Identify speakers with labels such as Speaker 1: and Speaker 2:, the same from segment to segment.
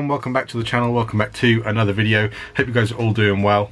Speaker 1: Everyone, welcome back to the channel, welcome back to another video. Hope you guys are all doing well.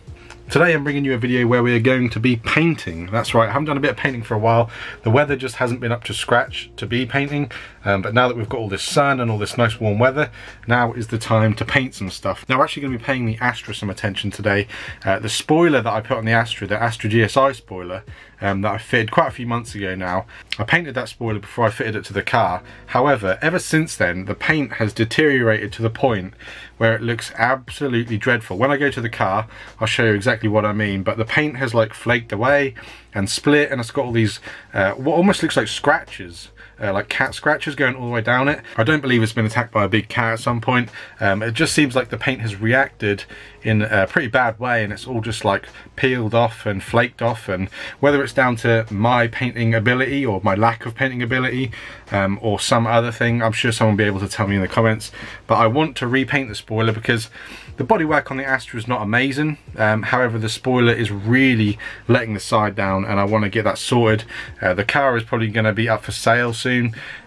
Speaker 1: Today I'm bringing you a video where we are going to be painting. That's right, I haven't done a bit of painting for a while. The weather just hasn't been up to scratch to be painting. Um, but now that we've got all this sun and all this nice warm weather, now is the time to paint some stuff. Now we're actually going to be paying the Astra some attention today. Uh, the spoiler that I put on the Astra, the Astra GSI spoiler, um, that I fitted quite a few months ago now. I painted that spoiler before I fitted it to the car. However, ever since then, the paint has deteriorated to the point where it looks absolutely dreadful. When I go to the car, I'll show you exactly what I mean, but the paint has like flaked away and split and it's got all these, uh, what almost looks like scratches uh, like cat scratches going all the way down it. I don't believe it's been attacked by a big cat at some point. Um, it just seems like the paint has reacted in a pretty bad way and it's all just like peeled off and flaked off and whether it's down to my painting ability or my lack of painting ability um, or some other thing, I'm sure someone will be able to tell me in the comments. But I want to repaint the spoiler because the bodywork on the Astra is not amazing, um, however the spoiler is really letting the side down and I want to get that sorted. Uh, the car is probably going to be up for sale soon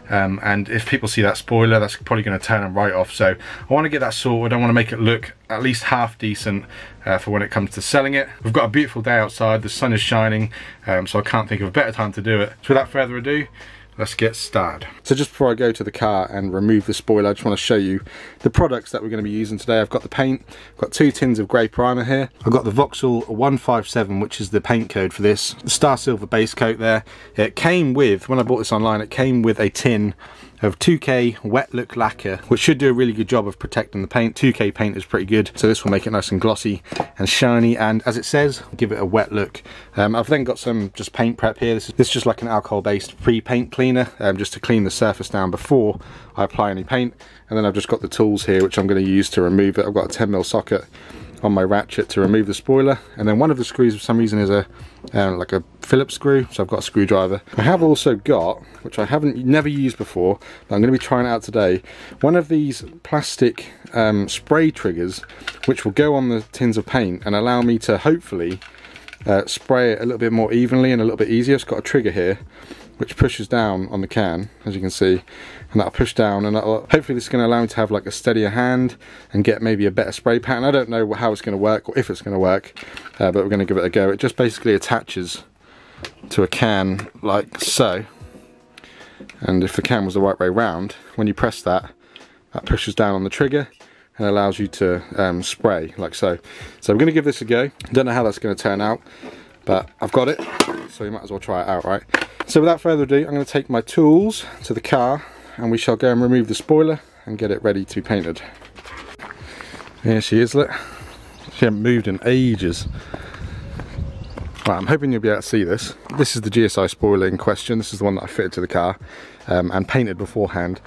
Speaker 1: um, and if people see that spoiler that's probably going to turn them right off so I want to get that sorted, I want to make it look at least half decent uh, for when it comes to selling it. We've got a beautiful day outside, the sun is shining um, so I can't think of a better time to do it. So without further ado, let's get started. So just before I go to the car and remove the spoiler, I just want to show you the products that we're going to be using today. I've got the paint, I've got two tins of grey primer here. I've got the Vauxhall 157, which is the paint code for this. The Star Silver base coat there. It came with, when I bought this online, it came with a tin of 2K wet look lacquer which should do a really good job of protecting the paint. 2K paint is pretty good so this will make it nice and glossy and shiny and as it says give it a wet look. Um, I've then got some just paint prep here. This is, this is just like an alcohol based pre-paint cleaner um, just to clean the surface down before I apply any paint. And then I've just got the tools here which I'm going to use to remove it. I've got a 10mm socket on my ratchet to remove the spoiler. And then one of the screws for some reason is a um, like a Phillips screw so I've got a screwdriver. I have also got which I haven't never used before but I'm going to be trying out today one of these plastic um, spray triggers which will go on the tins of paint and allow me to hopefully uh, spray it a little bit more evenly and a little bit easier. It's got a trigger here which pushes down on the can as you can see and that'll push down and hopefully this is going to allow me to have like a steadier hand and get maybe a better spray pattern. I don't know how it's going to work or if it's going to work uh, but we're going to give it a go. It just basically attaches to a can like so and if the can was the right way round when you press that that pushes down on the trigger and allows you to um, spray like so. So I'm going to give this a go. Don't know how that's going to turn out but I've got it so you might as well try it out right. So without further ado I'm going to take my tools to the car and we shall go and remove the spoiler and get it ready to be painted. Here she is, look. She hasn't moved in ages. Right, I'm hoping you'll be able to see this. This is the GSI spoiler in question. This is the one that I fitted to the car um, and painted beforehand.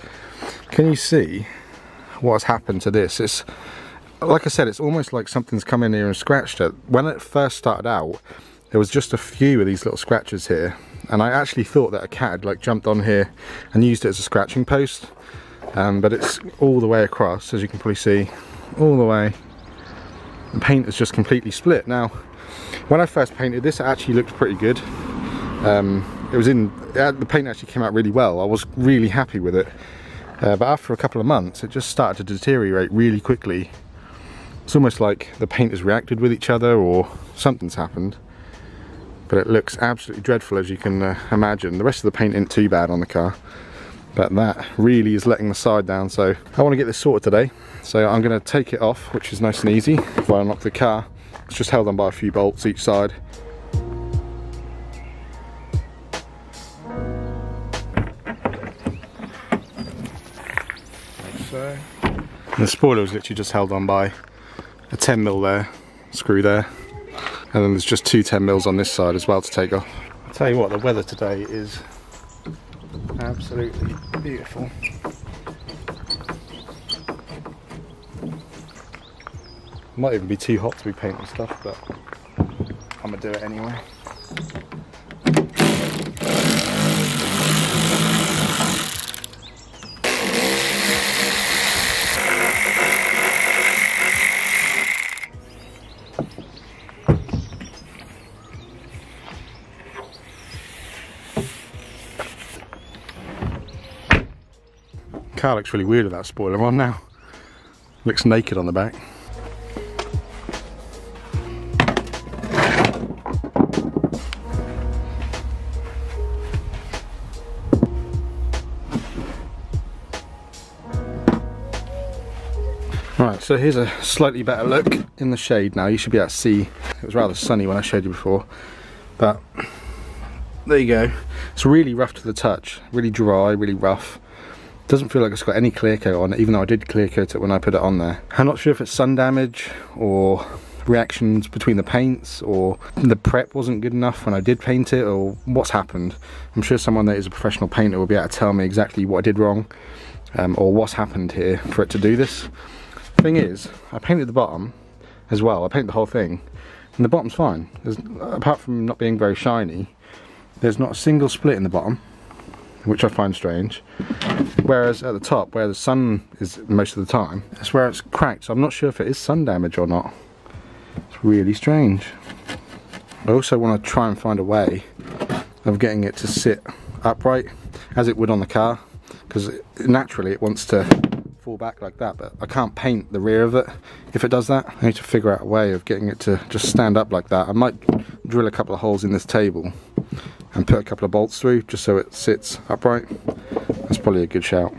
Speaker 1: Can you see what has happened to this? It's like I said, it's almost like something's come in here and scratched it. When it first started out, there was just a few of these little scratches here and I actually thought that a cat had like jumped on here and used it as a scratching post. Um, but it's all the way across as you can probably see all the way. The paint is just completely split. Now when I first painted this it actually looked pretty good. Um, it was in the paint actually came out really well. I was really happy with it. Uh, but after a couple of months it just started to deteriorate really quickly. It's almost like the paint has reacted with each other or something's happened but it looks absolutely dreadful as you can uh, imagine. The rest of the paint isn't too bad on the car, but that really is letting the side down. So I want to get this sorted today. So I'm going to take it off, which is nice and easy. If I unlock the car, it's just held on by a few bolts each side. Like so. The spoiler was literally just held on by a 10 mil there, screw there, and then there's just two 10 mils on this side as well to take off. I'll tell you what, the weather today is absolutely beautiful. Might even be too hot to be painting stuff, but I'm gonna do it anyway. Car looks really weird with that spoiler on now. Looks naked on the back. Right, so here's a slightly better look in the shade now. You should be able to see, it was rather sunny when I showed you before, but there you go. It's really rough to the touch, really dry, really rough. Doesn't feel like it's got any clear coat on it, even though I did clear coat it when I put it on there. I'm not sure if it's sun damage or reactions between the paints or the prep wasn't good enough when I did paint it or what's happened. I'm sure someone that is a professional painter will be able to tell me exactly what I did wrong um, or what's happened here for it to do this. Thing is, I painted the bottom as well, I painted the whole thing and the bottom's fine. There's, apart from not being very shiny, there's not a single split in the bottom which I find strange. Whereas at the top, where the sun is most of the time, that's where it's cracked. So I'm not sure if it is sun damage or not. It's really strange. I also want to try and find a way of getting it to sit upright, as it would on the car, because naturally it wants to fall back like that, but I can't paint the rear of it if it does that. I need to figure out a way of getting it to just stand up like that. I might drill a couple of holes in this table and put a couple of bolts through just so it sits upright. That's probably a good shout.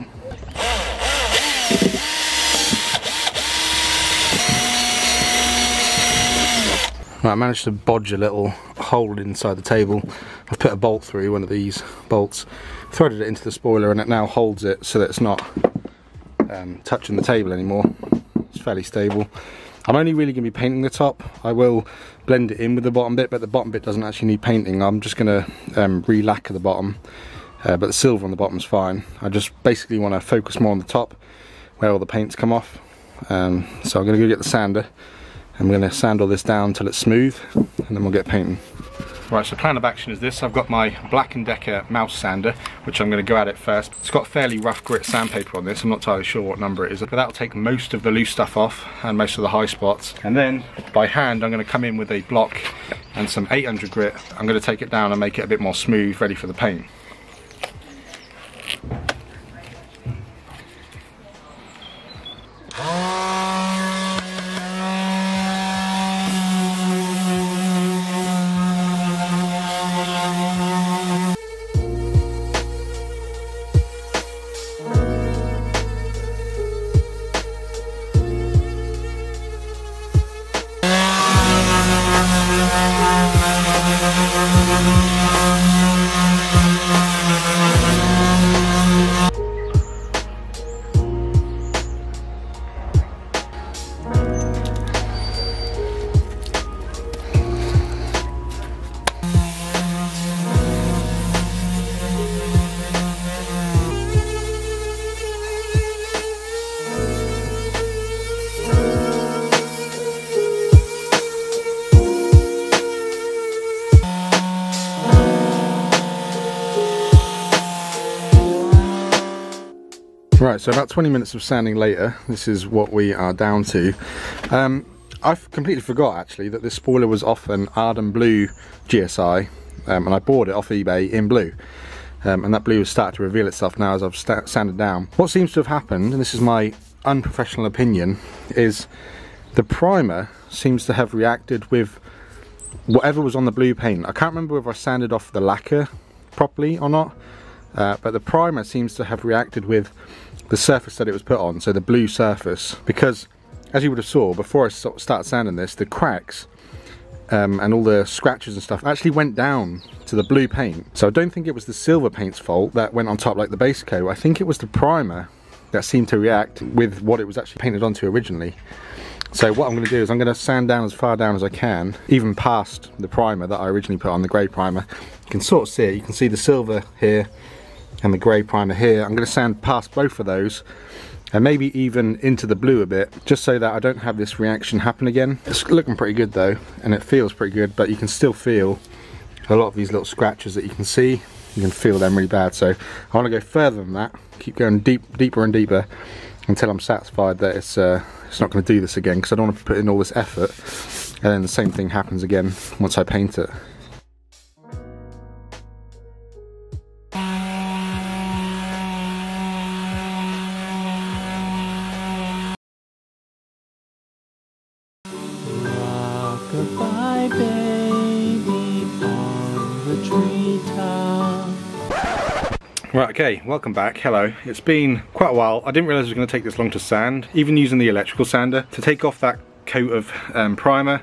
Speaker 1: Right, I managed to bodge a little hole inside the table. I've put a bolt through one of these bolts, threaded it into the spoiler and it now holds it so that it's not um, touching the table anymore. It's fairly stable. I'm only really going to be painting the top. I will blend it in with the bottom bit, but the bottom bit doesn't actually need painting. I'm just going to um, re-lacquer the bottom, uh, but the silver on the bottom is fine. I just basically want to focus more on the top, where all the paints come off. Um, so I'm going to go get the sander. And I'm going to sand all this down until it's smooth, and then we'll get painting. Right, so plan of action is this. I've got my Black & Decker mouse sander, which I'm going to go at it first. It's got fairly rough grit sandpaper on this. I'm not entirely sure what number it is, but that'll take most of the loose stuff off and most of the high spots. And then by hand, I'm going to come in with a block and some 800 grit. I'm going to take it down and make it a bit more smooth, ready for the paint. Right, so about 20 minutes of sanding later, this is what we are down to. Um, I completely forgot actually that this spoiler was off an Arden Blue GSI um, and I bought it off eBay in blue. Um, and that blue has started to reveal itself now as I've sanded down. What seems to have happened, and this is my unprofessional opinion, is the primer seems to have reacted with whatever was on the blue paint. I can't remember whether I sanded off the lacquer properly or not, uh, but the primer seems to have reacted with the surface that it was put on, so the blue surface, because as you would have saw before I start sanding this, the cracks um, and all the scratches and stuff actually went down to the blue paint. So I don't think it was the silver paint's fault that went on top like the base coat. I think it was the primer that seemed to react with what it was actually painted onto originally. So what I'm going to do is I'm going to sand down as far down as I can, even past the primer that I originally put on, the grey primer. You can sort of see it, you can see the silver here and the grey primer here. I'm going to sand past both of those and maybe even into the blue a bit just so that I don't have this reaction happen again. It's looking pretty good though and it feels pretty good but you can still feel a lot of these little scratches that you can see you can feel them really bad so I want to go further than that keep going deep deeper and deeper until I'm satisfied that it's uh, it's not going to do this again because I don't want to put in all this effort and then the same thing happens again once I paint it okay, welcome back, hello. It's been quite a while. I didn't realise it was going to take this long to sand, even using the electrical sander, to take off that coat of um, primer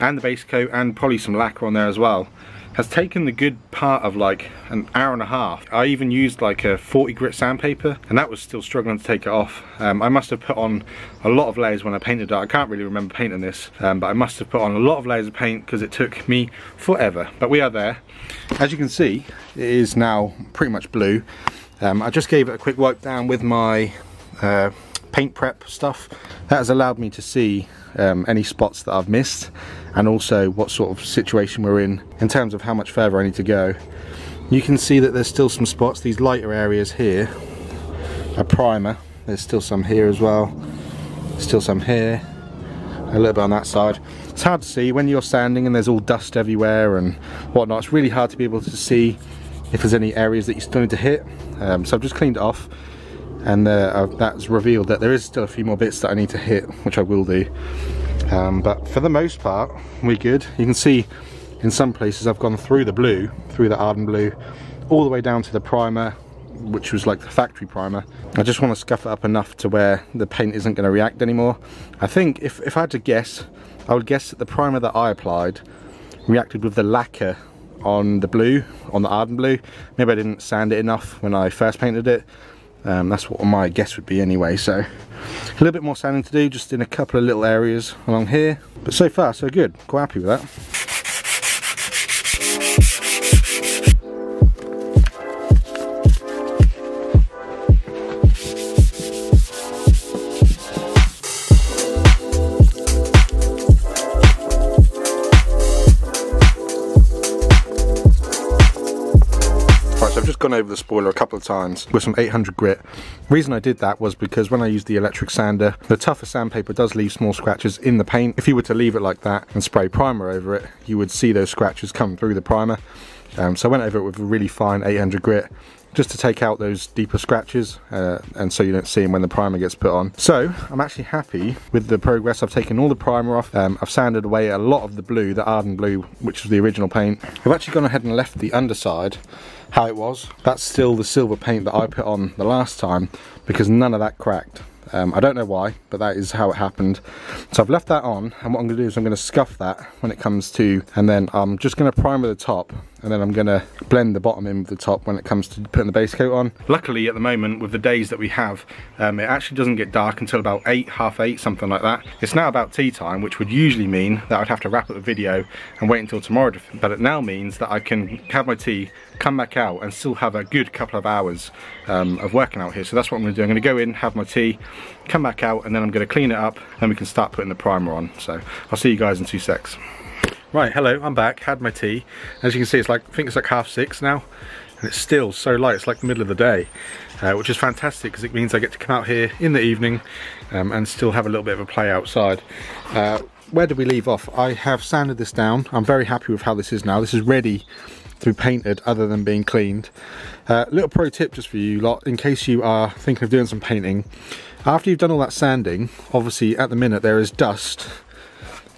Speaker 1: and the base coat and probably some lacquer on there as well has taken the good part of like an hour and a half. I even used like a 40 grit sandpaper and that was still struggling to take it off. Um, I must have put on a lot of layers when I painted it. I can't really remember painting this, um, but I must have put on a lot of layers of paint because it took me forever. But we are there. As you can see, it is now pretty much blue. Um, I just gave it a quick wipe down with my uh, paint prep stuff. That has allowed me to see um, any spots that I've missed and also what sort of situation we're in in terms of how much further I need to go. You can see that there's still some spots, these lighter areas here, a primer, there's still some here as well, still some here, a little bit on that side. It's hard to see when you're standing and there's all dust everywhere and whatnot, it's really hard to be able to see if there's any areas that you still need to hit. Um, so I've just cleaned off and uh, that's revealed that there is still a few more bits that I need to hit, which I will do. Um, but for the most part, we're good. You can see in some places I've gone through the blue, through the Arden blue, all the way down to the primer, which was like the factory primer. I just want to scuff it up enough to where the paint isn't going to react anymore. I think if, if I had to guess, I would guess that the primer that I applied reacted with the lacquer on the blue, on the Arden blue. Maybe I didn't sand it enough when I first painted it. Um, that's what my guess would be anyway. So a little bit more sanding to do just in a couple of little areas along here. But so far so good. Quite happy with that. Gone over the spoiler a couple of times with some 800 grit. Reason I did that was because when I used the electric sander, the tougher sandpaper does leave small scratches in the paint. If you were to leave it like that and spray primer over it, you would see those scratches come through the primer. Um, so I went over it with a really fine 800 grit just to take out those deeper scratches uh, and so you don't see them when the primer gets put on. So I'm actually happy with the progress. I've taken all the primer off. Um, I've sanded away a lot of the blue, the Arden blue, which was the original paint. I've actually gone ahead and left the underside how it was. That's still the silver paint that I put on the last time because none of that cracked. Um, I don't know why, but that is how it happened. So I've left that on, and what I'm to do is I'm going to scuff that when it comes to, and then I'm just going to primer the top, and then I'm to blend the bottom in with the top when it comes to putting the base coat on. Luckily, at the moment, with the days that we have, um, it actually doesn't get dark until about 8, half 8, something like that. It's now about tea time, which would usually mean that I'd have to wrap up the video and wait until tomorrow, but it now means that I can have my tea, come back out, and still have a good couple of hours um, of working out here. So that's what I'm to do. I'm to go in, have my tea, come back out and then I'm to clean it up and we can start putting the primer on so I'll see you guys in two secs right hello I'm back had my tea. As you can see it's like I think it's like half six now and it's still so light it's like the middle of the day uh, which is fantastic because it means I get to come out here in the evening um, and still have a little bit of a play outside. Uh, where did we leave off? I have sanded this down. I'm very happy with how this is now. This is ready to be painted other than being cleaned. Uh, little pro tip just for you lot in case you are thinking of doing some painting. After you've done all that sanding, obviously at the minute there is dust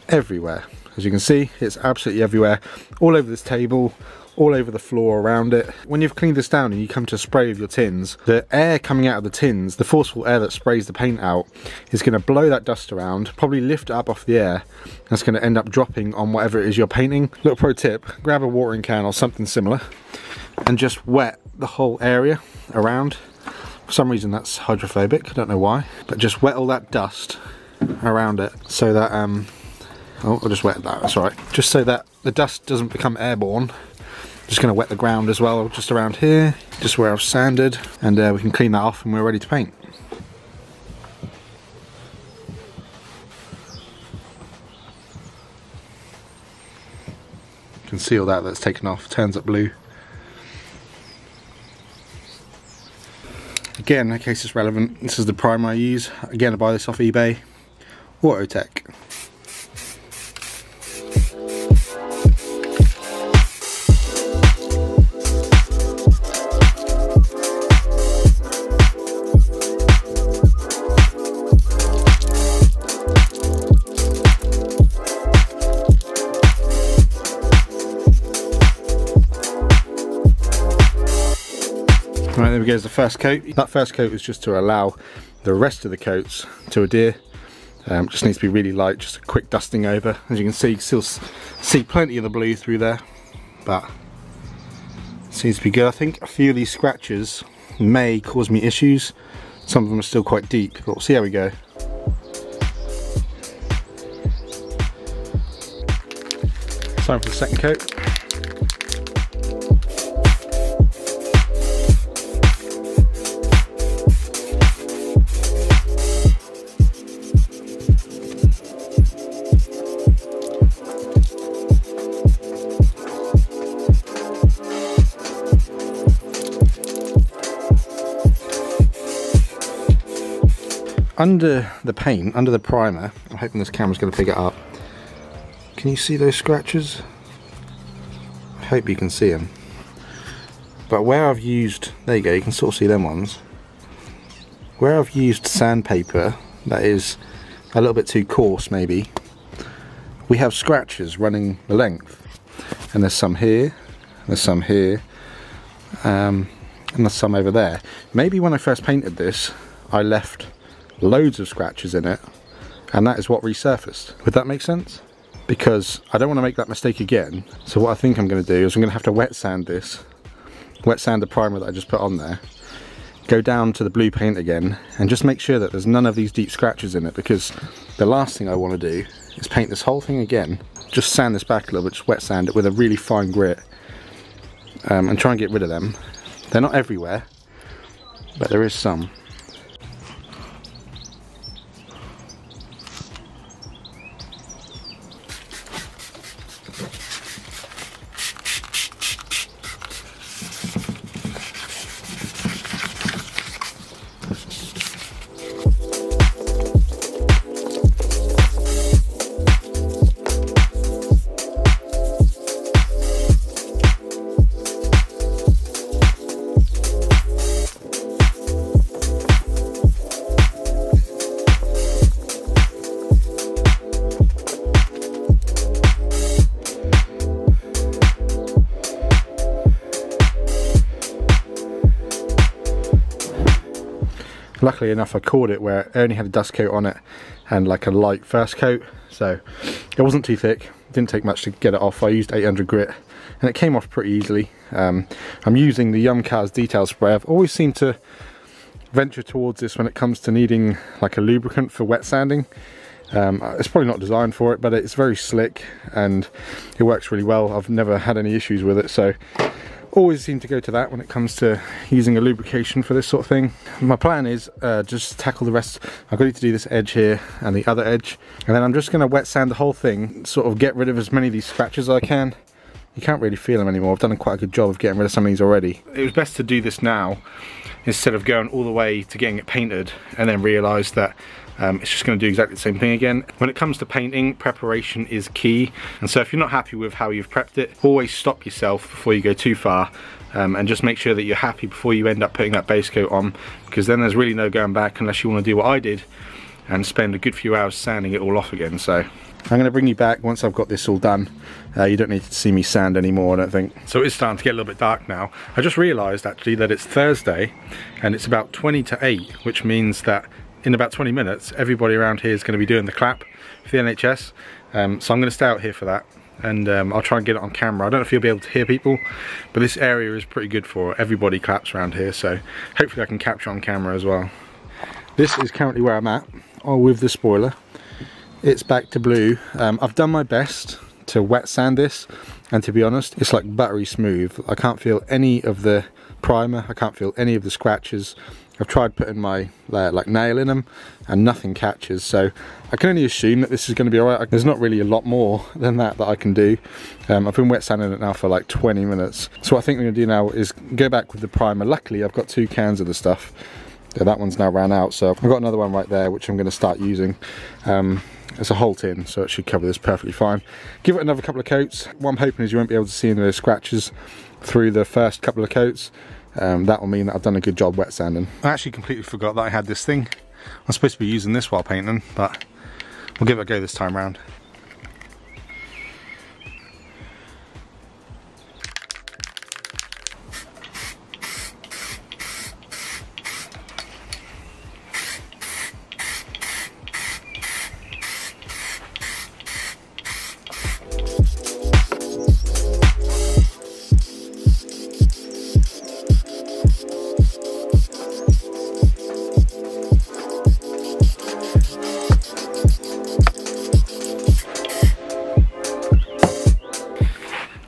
Speaker 1: everywhere. As you can see, it's absolutely everywhere, all over this table, all over the floor around it. When you've cleaned this down and you come to spray with your tins, the air coming out of the tins, the forceful air that sprays the paint out, is going to blow that dust around, probably lift up off the air, and it's going to end up dropping on whatever it is you're painting. Little pro tip, grab a watering can or something similar, and just wet the whole area around for some reason that's hydrophobic, I don't know why. But just wet all that dust around it so that, um, oh, I'll just wet that, that's right. Just so that the dust doesn't become airborne. Just going to wet the ground as well, just around here, just where I've sanded. And uh, we can clean that off and we're ready to paint. You can see all that that's taken off, turns up blue. Again, in case it's relevant, this is the primer I use. Again, I buy this off eBay. Autotech. And there we goes the first coat. That first coat is just to allow the rest of the coats to adhere. Um, just needs to be really light, just a quick dusting over. As you can see, you can still see plenty of the blue through there, but seems to be good. I think a few of these scratches may cause me issues. Some of them are still quite deep, but we'll see how we go. Time for the second coat. Under the paint, under the primer, I'm hoping this camera's going to pick it up. Can you see those scratches? I hope you can see them. But where I've used, there you go, you can sort of see them ones. Where I've used sandpaper that is a little bit too coarse maybe, we have scratches running the length. And there's some here, there's some here, um, and there's some over there. Maybe when I first painted this, I left loads of scratches in it and that is what resurfaced. Would that make sense? Because I don't want to make that mistake again. So what I think I'm going to do is I'm going to have to wet sand this, wet sand the primer that I just put on there, go down to the blue paint again and just make sure that there's none of these deep scratches in it because the last thing I want to do is paint this whole thing again, just sand this back a little bit, just wet sand it with a really fine grit um, and try and get rid of them. They're not everywhere, but there is some. Enough I caught it where it only had a dust coat on it and like a light first coat. So it wasn't too thick didn't take much to get it off. I used 800 grit and it came off pretty easily. Um, I'm using the Yum Cars detail spray. I've always seemed to venture towards this when it comes to needing like a lubricant for wet sanding. Um, it's probably not designed for it but it's very slick and it works really well. I've never had any issues with it so always seem to go to that when it comes to using a lubrication for this sort of thing. My plan is uh, just tackle the rest. I've got to do this edge here and the other edge and then I'm just going to wet sand the whole thing, sort of get rid of as many of these scratches as I can. You can't really feel them anymore. I've done quite a good job of getting rid of some of these already. It was best to do this now instead of going all the way to getting it painted and then realise that um, it's just going to do exactly the same thing again. When it comes to painting, preparation is key. And so if you're not happy with how you've prepped it, always stop yourself before you go too far. Um, and just make sure that you're happy before you end up putting that base coat on because then there's really no going back unless you want to do what I did and spend a good few hours sanding it all off again so I'm going to bring you back once I've got this all done uh, you don't need to see me sand anymore I don't think so it's starting to get a little bit dark now I just realized actually that it's Thursday and it's about 20 to 8 which means that in about 20 minutes, everybody around here is going to be doing the clap for the NHS. Um, so I'm going to stay out here for that and um, I'll try and get it on camera. I don't know if you'll be able to hear people, but this area is pretty good for everybody claps around here. So hopefully I can capture on camera as well. This is currently where I'm at, or with the spoiler. It's back to blue. Um, I've done my best to wet sand this and to be honest it's like buttery smooth I can't feel any of the primer I can't feel any of the scratches I've tried putting my like nail in them and nothing catches so I can only assume that this is going to be alright there's not really a lot more than that that I can do. Um, I've been wet sanding it now for like 20 minutes. So what I think we're going to do now is go back with the primer. Luckily I've got two cans of the stuff. Yeah, that one's now ran out so I've got another one right there which I'm going to start using. Um, it's a whole tin so it should cover this perfectly fine. Give it another couple of coats. What I'm hoping is you won't be able to see any of those scratches through the first couple of coats um, that will mean that I've done a good job wet sanding. I actually completely forgot that I had this thing. I'm supposed to be using this while painting but we'll give it a go this time round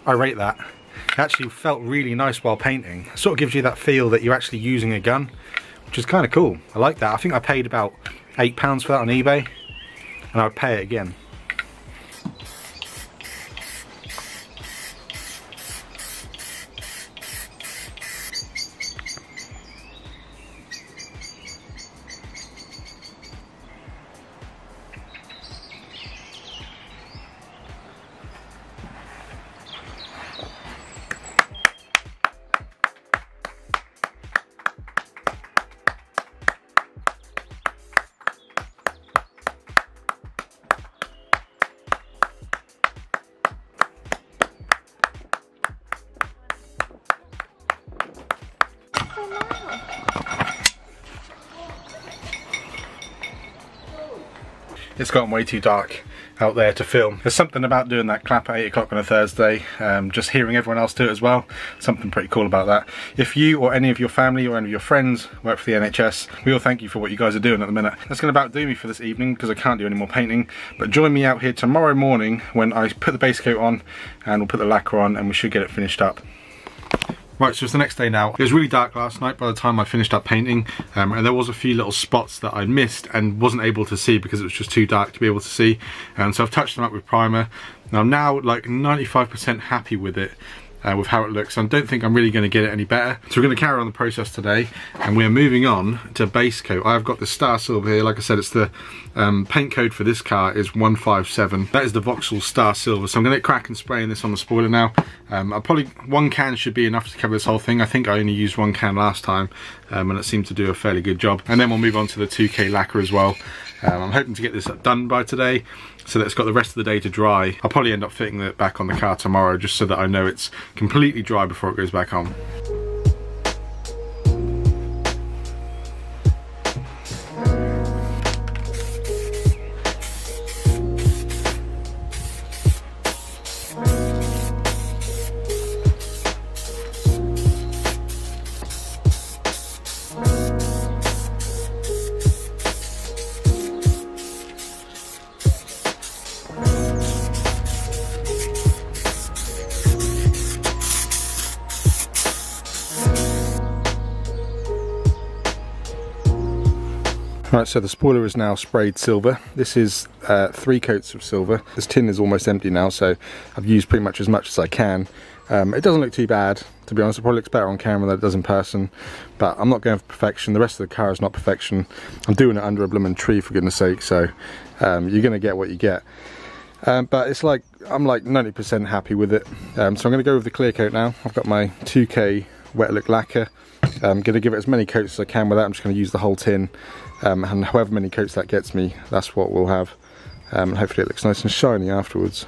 Speaker 1: I rate that. It actually felt really nice while painting. It sort of gives you that feel that you're actually using a gun, which is kind of cool. I like that. I think I paid about eight pounds for that on eBay, and I would pay it again. It's gotten way too dark out there to film. There's something about doing that clap at 8 o'clock on a Thursday, um, just hearing everyone else do it as well, something pretty cool about that. If you or any of your family or any of your friends work for the NHS, we all thank you for what you guys are doing at the minute. That's going to about do me for this evening because I can't do any more painting, but join me out here tomorrow morning when I put the base coat on and we'll put the lacquer on and we should get it finished up. Right, so it's the next day now. It was really dark last night by the time I finished up painting um, and there was a few little spots that I missed and wasn't able to see because it was just too dark to be able to see. And so I've touched them up with primer. Now I'm now like 95% happy with it uh, with how it looks. I don't think I'm really going to get it any better. So we're going to carry on the process today and we're moving on to base coat. I've got the Star Silver here. Like I said, it's the um, paint code for this car is 157. That is the Vauxhall Star Silver. So I'm going to crack and spray in this on the spoiler now. Um, I probably, one can should be enough to cover this whole thing. I think I only used one can last time um, and it seemed to do a fairly good job. And then we'll move on to the 2K lacquer as well. Um, I'm hoping to get this done by today so that it's got the rest of the day to dry. I'll probably end up fitting it back on the car tomorrow just so that I know it's completely dry before it goes back on. Right, so the spoiler is now sprayed silver. This is uh, three coats of silver. This tin is almost empty now, so I've used pretty much as much as I can. Um, it doesn't look too bad, to be honest. It probably looks better on camera than it does in person, but I'm not going for perfection. The rest of the car is not perfection. I'm doing it under a blooming tree, for goodness sake, so um, you're going to get what you get. Um, but it's like, I'm like 90% happy with it. Um, so I'm going to go with the clear coat now. I've got my 2K wet look lacquer. I'm going to give it as many coats as I can with that. I'm just going to use the whole tin um, and however many coats that gets me that's what we'll have um, hopefully it looks nice and shiny afterwards.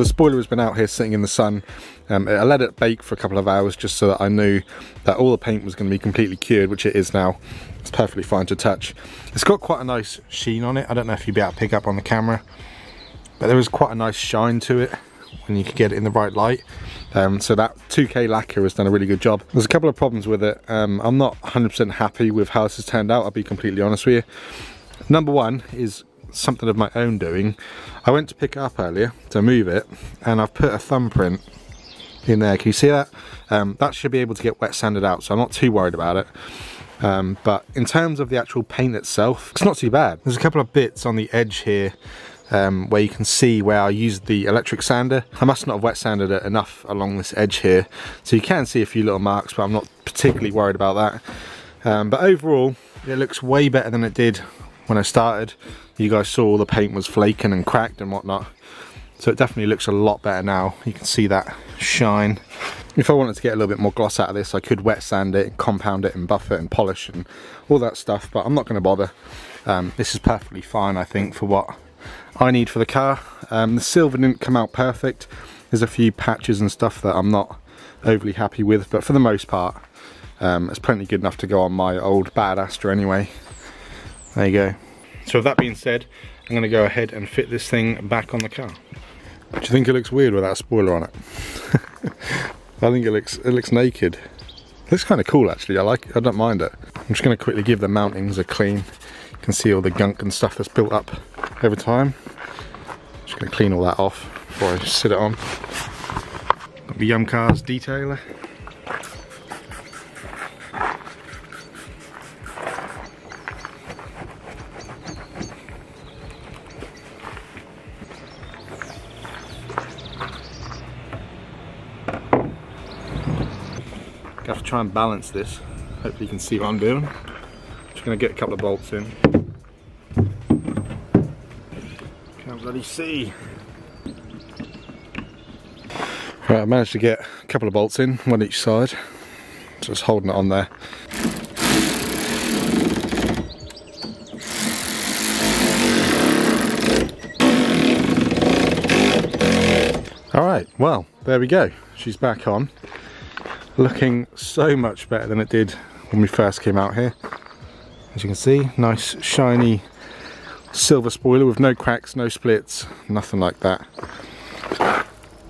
Speaker 1: The spoiler has been out here sitting in the sun. Um, I let it bake for a couple of hours just so that I knew that all the paint was going to be completely cured, which it is now. It's perfectly fine to touch. It's got quite a nice sheen on it. I don't know if you'd be able to pick up on the camera, but there is quite a nice shine to it when you can get it in the right light. Um, so that 2K lacquer has done a really good job. There's a couple of problems with it. Um, I'm not 100% happy with how this has turned out, I'll be completely honest with you. Number one is something of my own doing. I went to pick it up earlier to move it and I've put a thumbprint in there. Can you see that? Um, that should be able to get wet sanded out so I'm not too worried about it. Um, but in terms of the actual paint itself, it's not too bad. There's a couple of bits on the edge here um, where you can see where I used the electric sander. I must not have wet sanded it enough along this edge here. So you can see a few little marks, but I'm not particularly worried about that. Um, but overall, it looks way better than it did when I started you guys saw all the paint was flaking and cracked and whatnot so it definitely looks a lot better now you can see that shine if I wanted to get a little bit more gloss out of this I could wet sand it compound it and buff it and polish and all that stuff but I'm not going to bother um, this is perfectly fine I think for what I need for the car. Um, the silver didn't come out perfect. There's a few patches and stuff that I'm not overly happy with, but for the most part, um, it's plenty good enough to go on my old bad Astra anyway. There you go. So with that being said, I'm going to go ahead and fit this thing back on the car. Do you think it looks weird without a spoiler on it? I think it looks it looks naked. It looks kind of cool actually. I like. It. I don't mind it. I'm just going to quickly give the mountings a clean. You can see all the gunk and stuff that's built up over time. Just going to clean all that off before I sit it on. Got the Yum Cars detailer. Try and balance this. Hopefully you can see what I'm doing. Just gonna get a couple of bolts in. Can't bloody see. Right, I managed to get a couple of bolts in, one each side. Just holding it on there. All right, well, there we go. She's back on looking so much better than it did when we first came out here. As you can see, nice shiny silver spoiler with no cracks, no splits, nothing like that.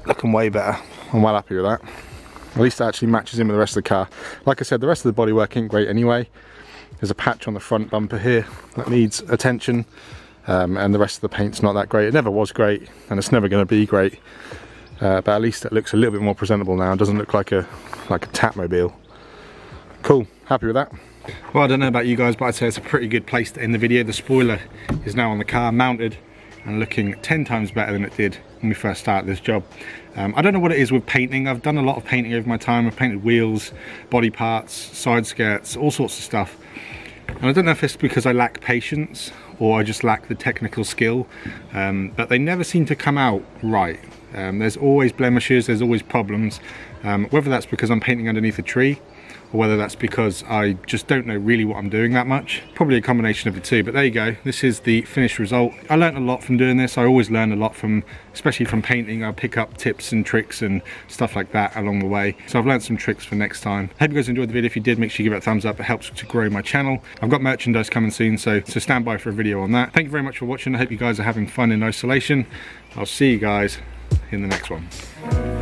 Speaker 1: Looking way better. I'm well happy with that. At least it actually matches in with the rest of the car. Like I said, the rest of the bodywork ain't great anyway. There's a patch on the front bumper here that needs attention. Um, and the rest of the paint's not that great. It never was great, and it's never going to be great. Uh, but at least it looks a little bit more presentable now. It doesn't look like a like a Tatmobile. Cool, happy with that. Well, I don't know about you guys, but I'd say it's a pretty good place to end the video. The spoiler is now on the car, mounted, and looking 10 times better than it did when we first started this job. Um, I don't know what it is with painting. I've done a lot of painting over my time. I've painted wheels, body parts, side skirts, all sorts of stuff. And I don't know if it's because I lack patience or I just lack the technical skill, um, but they never seem to come out right. Um, there's always blemishes, there's always problems, um, whether that's because I'm painting underneath a tree or whether that's because I just don't know really what I'm doing that much. Probably a combination of the two, but there you go. This is the finished result. I learned a lot from doing this. I always learn a lot from, especially from painting. I pick up tips and tricks and stuff like that along the way. So I've learned some tricks for next time. I Hope you guys enjoyed the video. If you did, make sure you give it a thumbs up. It helps to grow my channel. I've got merchandise coming soon, so, so stand by for a video on that. Thank you very much for watching. I hope you guys are having fun in isolation. I'll see you guys in the next one.